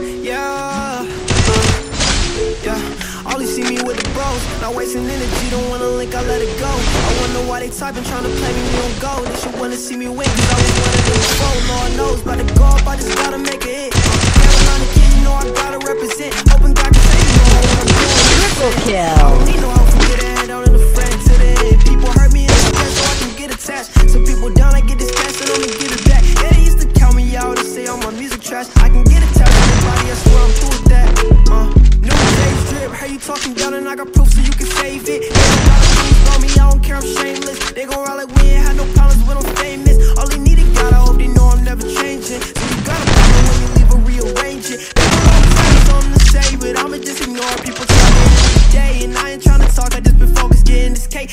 yeah. Yeah, only see me with the bros. Not wasting energy, don't wanna link, I let it go. I wonder why they typing, trying to play me, we don't go. They should wanna see me win, cause I was one of them before. Lord knows, by the go up, I just gotta make a hit. Carolina kid, you know I gotta represent. Hoping God can save me, I wanna Triple kill. can get it tap everybody. body, I swear I'm through with that. Uh, new days drip, how you talking down and I got proof so you can save it. Everybody please on me, I don't care, I'm shameless. They gon' ride like we ain't had no problems when I'm famous. All they need is God, I hope they know I'm never changing. So you gotta problem when you leave a rearrange it. They gon' something to say, but I'ma just ignore people talking every day. And I ain't tryna talk, I just been focused getting this cake.